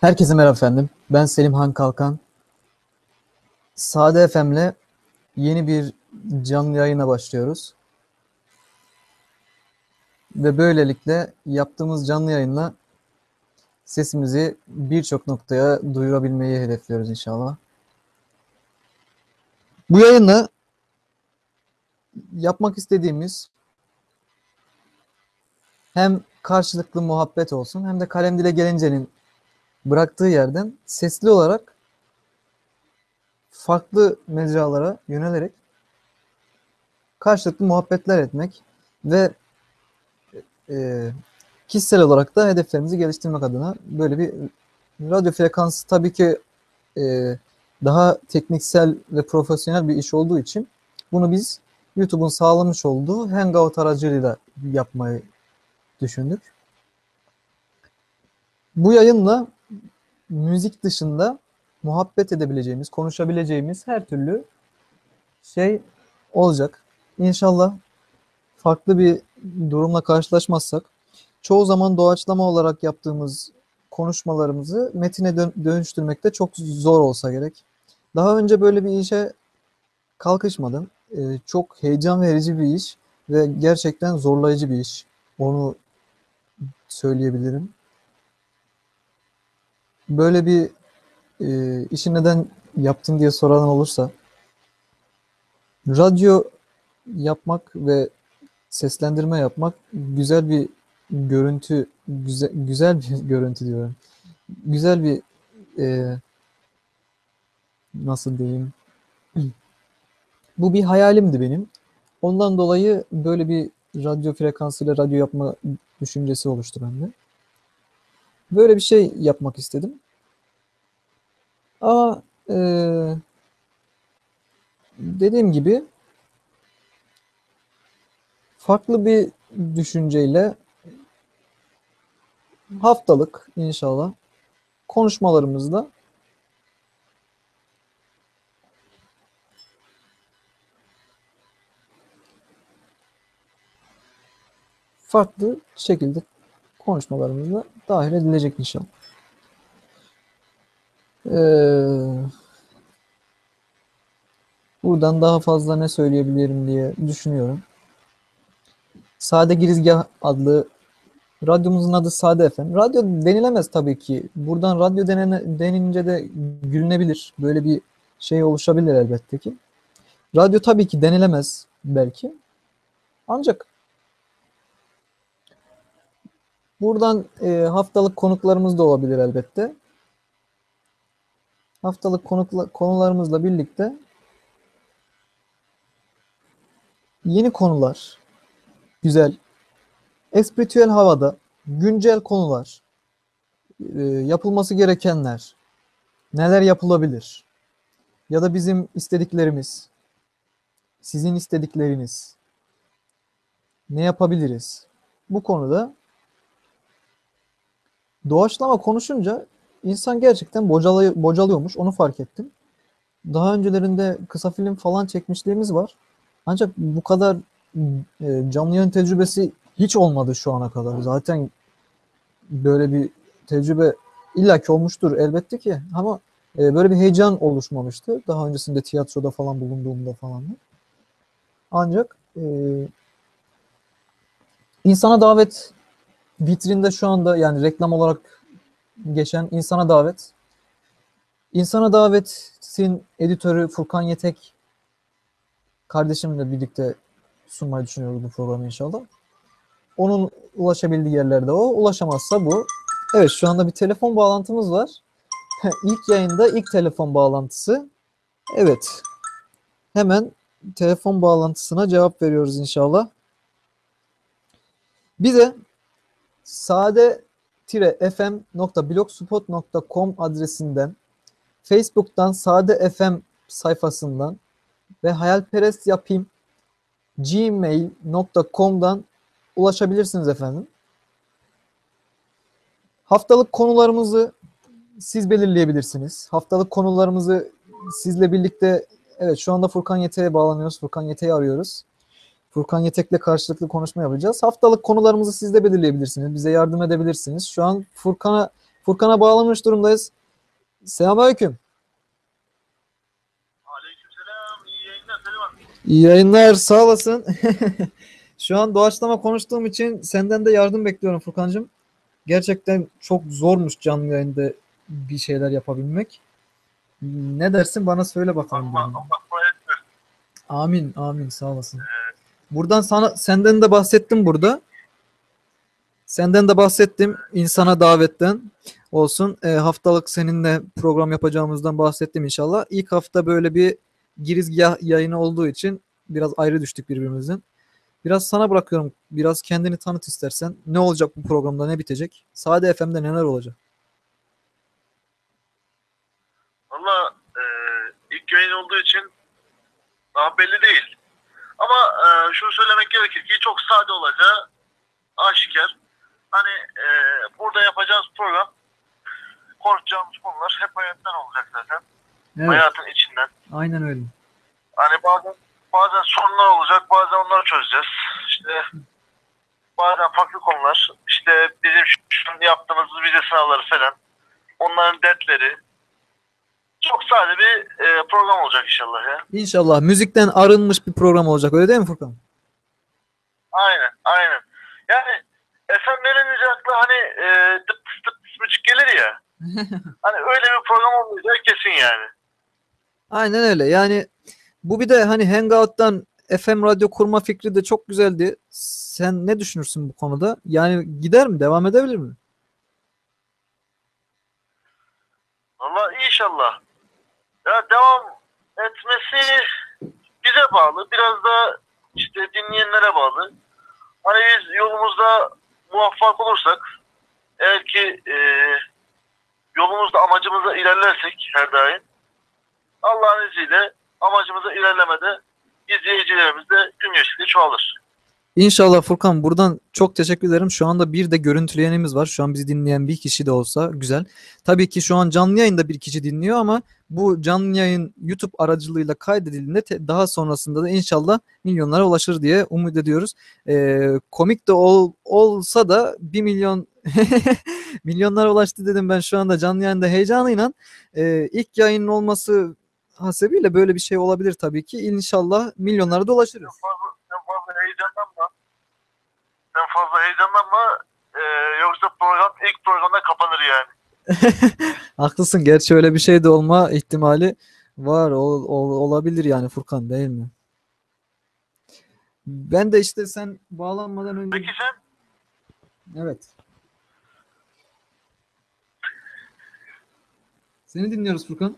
Herkese merhaba efendim. Ben Selim Han Kalkan. Sade FM'le yeni bir canlı yayına başlıyoruz. Ve böylelikle yaptığımız canlı yayınla sesimizi birçok noktaya duyurabilmeyi hedefliyoruz inşallah. Bu yayını yapmak istediğimiz hem karşılıklı muhabbet olsun hem de kalem dile gelincenin bıraktığı yerden sesli olarak farklı mecralara yönelerek karşılıklı muhabbetler etmek ve e, kişisel olarak da hedeflerimizi geliştirmek adına böyle bir radyo frekansı tabii ki e, daha tekniksel ve profesyonel bir iş olduğu için bunu biz YouTube'un sağlamış olduğu Hangout aracılığıyla yapmayı düşündük. Bu yayınla müzik dışında muhabbet edebileceğimiz, konuşabileceğimiz her türlü şey olacak. İnşallah farklı bir durumla karşılaşmazsak çoğu zaman doğaçlama olarak yaptığımız konuşmalarımızı metine dön- dönüştürmekte çok zor olsa gerek. Daha önce böyle bir işe kalkışmadım. Ee, çok heyecan verici bir iş ve gerçekten zorlayıcı bir iş. Onu söyleyebilirim. Böyle bir e, işi neden yaptın diye soran olursa radyo yapmak ve seslendirme yapmak güzel bir görüntü güzel güzel bir görüntü diyorum. Güzel bir e, nasıl diyeyim? Bu bir hayalimdi benim. Ondan dolayı böyle bir radyo frekansıyla radyo yapma düşüncesi oluştu bende. Böyle bir şey yapmak istedim. Ama e, dediğim gibi farklı bir düşünceyle haftalık inşallah konuşmalarımızda farklı şekilde konuşmalarımızda dahil edilecek inşallah. Ee, buradan daha fazla ne söyleyebilirim diye düşünüyorum. Sade Girizgah adlı radyomuzun adı Sade FM. Radyo denilemez tabii ki. Buradan radyo denene, denince de gülünebilir. Böyle bir şey oluşabilir elbette ki. Radyo tabii ki denilemez belki. Ancak buradan e, haftalık konuklarımız da olabilir elbette. Haftalık konukla, konularımızla birlikte yeni konular, güzel, espritüel havada, güncel konular, e, yapılması gerekenler, neler yapılabilir ya da bizim istediklerimiz, sizin istedikleriniz, ne yapabiliriz? Bu konuda doğaçlama konuşunca insan gerçekten bocalay bocalıyormuş. Onu fark ettim. Daha öncelerinde kısa film falan çekmişliğimiz var. Ancak bu kadar e, canlı yayın tecrübesi hiç olmadı şu ana kadar. Zaten böyle bir tecrübe illaki olmuştur elbette ki ama e, böyle bir heyecan oluşmamıştı. Daha öncesinde tiyatroda falan bulunduğumda falan. Ancak e, insana davet vitrinde şu anda yani reklam olarak geçen insana davet. İnsana davetin editörü Furkan Yetek kardeşimle birlikte sunmayı düşünüyoruz bu programı inşallah. Onun ulaşabildiği yerlerde o. Ulaşamazsa bu. Evet şu anda bir telefon bağlantımız var. ilk yayında ilk telefon bağlantısı. Evet. Hemen telefon bağlantısına cevap veriyoruz inşallah. Bize sade-fm.blogspot.com adresinden Facebook'tan Sade FM sayfasından ve hayalperest yapayım gmail.com'dan ulaşabilirsiniz efendim. Haftalık konularımızı siz belirleyebilirsiniz. Haftalık konularımızı sizle birlikte evet şu anda Furkan Yete'ye bağlanıyoruz. Furkan Yete'yi arıyoruz. Furkan Yetek'le karşılıklı konuşma yapacağız. Haftalık konularımızı siz de belirleyebilirsiniz. Bize yardım edebilirsiniz. Şu an Furkan'a Furkan'a bağlamış durumdayız. Selamünaleyküm. Aleykümselam. İyi yayınlar Selim İyi yayınlar, sağ olasın. Şu an doğaçlama konuştuğum için senden de yardım bekliyorum Furkancığım. Gerçekten çok zormuş canlı yayında bir şeyler yapabilmek. Ne dersin bana söyle bakalım. Allah. Allah versin. Amin, amin sağ olasın. Buradan sana senden de bahsettim burada. Senden de bahsettim insana davetten olsun. E, haftalık seninle program yapacağımızdan bahsettim inşallah. İlk hafta böyle bir girizgah yayını olduğu için biraz ayrı düştük birbirimizden. Biraz sana bırakıyorum. Biraz kendini tanıt istersen. Ne olacak bu programda? Ne bitecek? Sade FM'de neler olacak? Valla e, ilk yayın olduğu için daha belli değil. Ama e, şunu söylemek gerekir ki çok sade olacağı aşikar. Hani e, burada yapacağımız program konuşacağımız konular hep hayattan olacak zaten. Evet, Hayatın içinden. aynen öyle. Hani bazen bazen sorunlar olacak, bazen onları çözeceğiz. İşte bazen farklı konular. İşte bizim şu, şu yaptığımız vize sınavları falan. Onların dertleri. Çok sade bir e, program olacak inşallah ya. İnşallah müzikten arınmış bir program olacak. Öyle değil mi Furkan? Aynen, aynen. Yani FM verince akla hani e, tıp tıs tıp tıs müzik gelir ya. Hani öyle bir program olmayacak kesin yani. Aynen öyle. Yani bu bir de hani Hangout'tan FM radyo kurma fikri de çok güzeldi. Sen ne düşünürsün bu konuda? Yani gider mi? Devam edebilir mi? Valla inşallah. Devam etmesi bize bağlı. Biraz da işte dinleyenlere bağlı. Hani biz yolumuzda muvaffak olursak eğer ki e, yolumuzda amacımıza ilerlersek her daim Allah'ın izniyle amacımıza ilerlemede izleyicilerimiz de gün geçtikçe çoğalır. İnşallah Furkan buradan çok teşekkür ederim. Şu anda bir de görüntüleyenimiz var. Şu an bizi dinleyen bir kişi de olsa güzel. Tabii ki şu an canlı yayında bir kişi dinliyor ama bu canlı yayın YouTube aracılığıyla kaydedildiğinde te- daha sonrasında da inşallah milyonlara ulaşır diye umut ediyoruz. Ee, komik de ol, olsa da 1 milyon milyonlara ulaştı dedim ben şu anda canlı yayında heyecanıyla. Ee, ilk yayının olması hasebiyle böyle bir şey olabilir tabii ki. İnşallah milyonlara da ulaşırız. Sen fazla, sen fazla heyecanlanma. Sen fazla heyecanlanma. E, yoksa program ilk programda kapanır yani. Haklısın. Gerçi öyle bir şey de olma ihtimali var. Ol- ol- olabilir yani Furkan değil mi? Ben de işte sen bağlanmadan önce... Peki sen Evet. Seni dinliyoruz Furkan.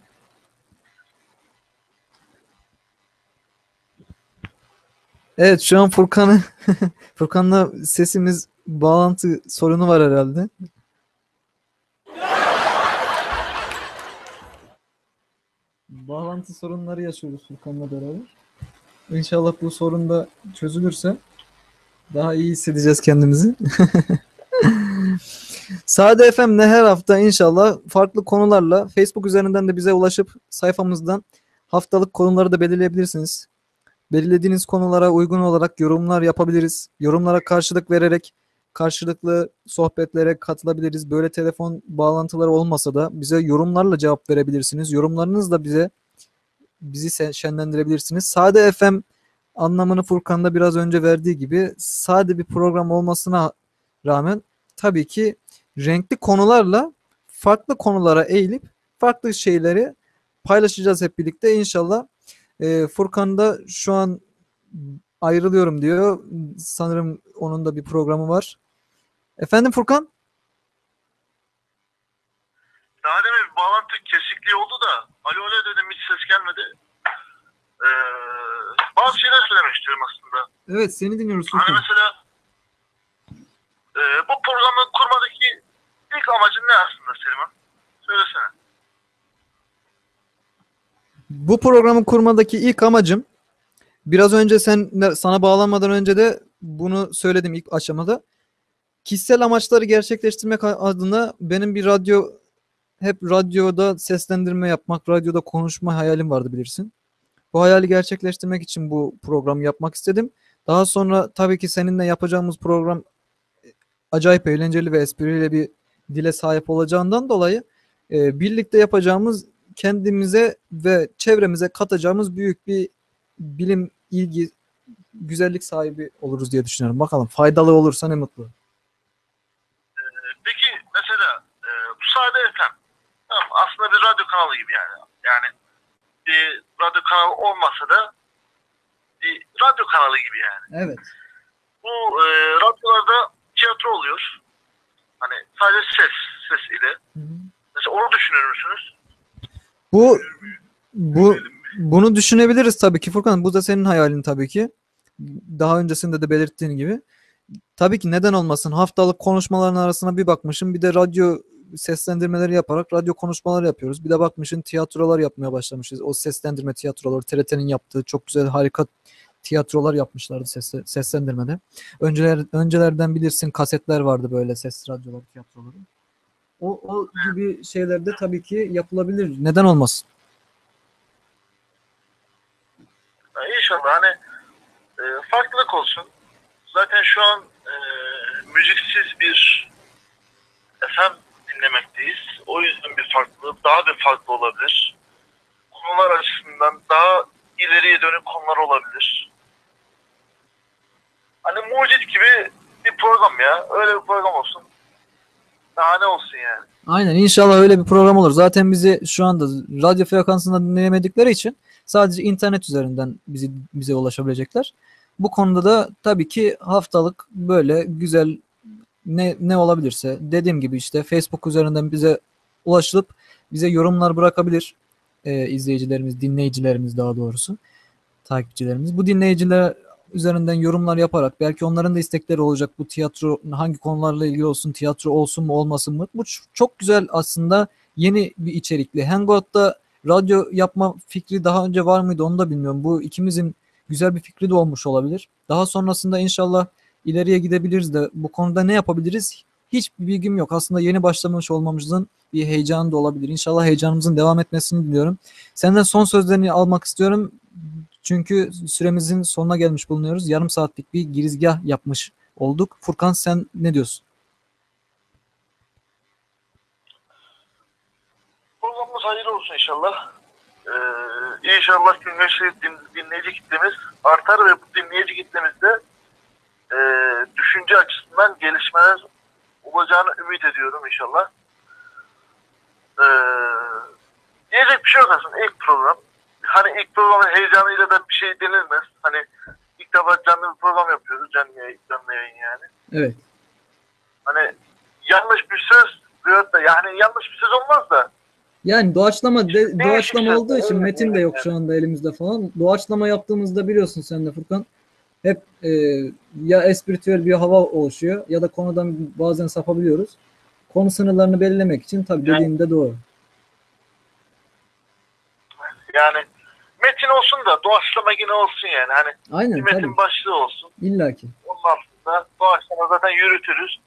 Evet şu an Furkan'ı Furkan'la sesimiz bağlantı sorunu var herhalde. Bağlantı sorunları yaşıyoruz Furkan'la beraber. İnşallah bu sorun da çözülürse daha iyi hissedeceğiz kendimizi. Sade FM'le her hafta inşallah farklı konularla Facebook üzerinden de bize ulaşıp sayfamızdan haftalık konuları da belirleyebilirsiniz. Belirlediğiniz konulara uygun olarak yorumlar yapabiliriz. Yorumlara karşılık vererek karşılıklı sohbetlere katılabiliriz. Böyle telefon bağlantıları olmasa da bize yorumlarla cevap verebilirsiniz. Yorumlarınızla bize bizi şenlendirebilirsiniz. Sade FM anlamını Furkan'da biraz önce verdiği gibi sade bir program olmasına rağmen tabii ki renkli konularla farklı konulara eğilip farklı şeyleri paylaşacağız hep birlikte inşallah. Ee, Furkan da şu an ayrılıyorum diyor. Sanırım onun da bir programı var. Efendim Furkan? daha demin bir bağlantı kesikliği oldu da alo alo dedim hiç ses gelmedi. Ee, bazı şeyler söylemek istiyorum aslında. Evet seni dinliyoruz Hani Furkan. mesela e, bu programı kurmadaki ilk amacın ne aslında Selim'in? Söylesene. Bu programı kurmadaki ilk amacım biraz önce sen sana bağlanmadan önce de bunu söyledim ilk aşamada. Kişisel amaçları gerçekleştirmek adına benim bir radyo hep radyoda seslendirme yapmak, radyoda konuşma hayalim vardı bilirsin. Bu hayali gerçekleştirmek için bu programı yapmak istedim. Daha sonra tabii ki seninle yapacağımız program acayip eğlenceli ve esprili bir dile sahip olacağından dolayı e, birlikte yapacağımız kendimize ve çevremize katacağımız büyük bir bilim, ilgi, güzellik sahibi oluruz diye düşünüyorum. Bakalım faydalı olursa ne mutlu. Peki mesela e, bu Sade FM tamam, aslında bir radyo kanalı gibi yani. Yani bir radyo kanalı olmasa da bir radyo kanalı gibi yani. Evet. Bu e, radyolarda tiyatro oluyor. Hani sadece ses, ses ile. Mesela onu düşünür müsünüz? Bu bu bunu düşünebiliriz tabii ki Furkan. Bu da senin hayalin tabii ki. Daha öncesinde de belirttiğin gibi. Tabii ki neden olmasın? Haftalık konuşmaların arasına bir bakmışım. Bir de radyo seslendirmeleri yaparak radyo konuşmaları yapıyoruz. Bir de bakmışın tiyatrolar yapmaya başlamışız. O seslendirme tiyatroları TRT'nin yaptığı çok güzel harika tiyatrolar yapmışlardı ses, seslendirmede. Önceler, öncelerden bilirsin kasetler vardı böyle ses radyoları tiyatroları. O, o gibi şeyler de tabii ki yapılabilir. Neden olmasın? Ha, İnşallah hani e, farklılık olsun. Zaten şu an e, müziksiz bir FM dinlemekteyiz. O yüzden bir farklılık, daha bir farklı olabilir. Konular açısından daha ileriye dönük konular olabilir. Hani mucit gibi bir program ya. Öyle bir program olsun. Daha ne olsun yani. Aynen inşallah öyle bir program olur. Zaten bizi şu anda radyo frekansında dinleyemedikleri için sadece internet üzerinden bizi bize ulaşabilecekler. Bu konuda da tabii ki haftalık böyle güzel ne ne olabilirse dediğim gibi işte Facebook üzerinden bize ulaşılıp bize yorumlar bırakabilir e, izleyicilerimiz, dinleyicilerimiz daha doğrusu takipçilerimiz. Bu dinleyiciler üzerinden yorumlar yaparak belki onların da istekleri olacak. Bu tiyatro hangi konularla ilgili olsun, tiyatro olsun mu olmasın mı? Bu çok güzel aslında yeni bir içerikli. Hangout'ta radyo yapma fikri daha önce var mıydı onu da bilmiyorum. Bu ikimizin güzel bir fikri de olmuş olabilir. Daha sonrasında inşallah ileriye gidebiliriz de bu konuda ne yapabiliriz? Hiçbir bilgim yok. Aslında yeni başlamış olmamızın bir heyecanı da olabilir. İnşallah heyecanımızın devam etmesini diliyorum. Senden son sözlerini almak istiyorum. Çünkü süremizin sonuna gelmiş bulunuyoruz. Yarım saatlik bir girizgah yapmış olduk. Furkan sen ne diyorsun? Programımız hayırlı olsun inşallah. Ee, inşallah gün geçtikçe din, dinleyici kitlemiz artar ve bu dinleyici kitlemizde e, düşünce açısından gelişmeler olacağını ümit ediyorum inşallah. Ee, diyecek bir şey yok aslında ilk program. Hani ilk programın heyecanıyla da bir şey denilmez. Hani ilk defa canlı bir program yapıyoruz. Canlı yayın, canlı yayın yani. Evet. Hani yanlış bir söz veyahut da yani yanlış bir söz olmaz da Yani doğaçlama de, doğaçlama olduğu için metin de yok yani. şu anda elimizde falan. Doğaçlama yaptığımızda biliyorsun sen de Furkan. Hep e, ya espritüel bir hava oluşuyor ya da konudan bazen sapabiliyoruz. Konu sınırlarını belirlemek için tabii Yani- dediğin de doğru. Yani metin olsun da doğaçlama yine olsun yani. Hani bir Aynen metin tabii. başlığı olsun. İlla ki. Onun altında doğaçlama zaten yürütürüz.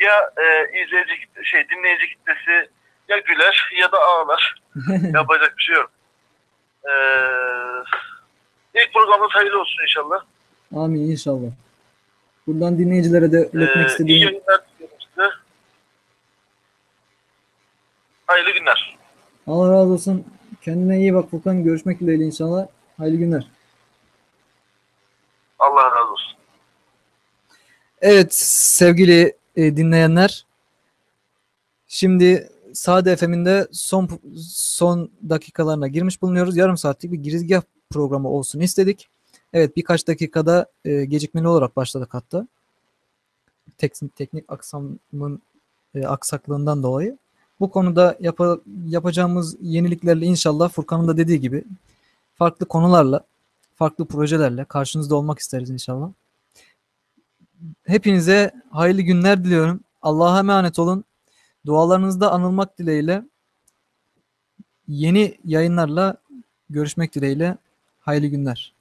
Ya e, izleyici şey dinleyici kitlesi ya güler ya da ağlar. Yapacak bir şey yok. Ee, ilk programımız hayırlı olsun inşallah. Amin inşallah. Buradan dinleyicilere de iletmek Ee, iyi istediğim yayınlar diliyorum size. Hayırlı günler. Allah razı olsun. Kendine iyi bak Furkan. Görüşmek dileğiyle inşallah. Hayırlı günler. Allah razı olsun. Evet sevgili e, dinleyenler. Şimdi Sade FM'in de son son dakikalarına girmiş bulunuyoruz. Yarım saatlik bir girizgah programı olsun istedik. Evet birkaç dakikada e, gecikmeli olarak başladık hatta. Teknik, teknik aksamın e, aksaklığından dolayı. Bu konuda yapa- yapacağımız yeniliklerle inşallah Furkan'ın da dediği gibi farklı konularla, farklı projelerle karşınızda olmak isteriz inşallah. Hepinize hayırlı günler diliyorum. Allah'a emanet olun. Dualarınızda anılmak dileğiyle yeni yayınlarla görüşmek dileğiyle hayırlı günler.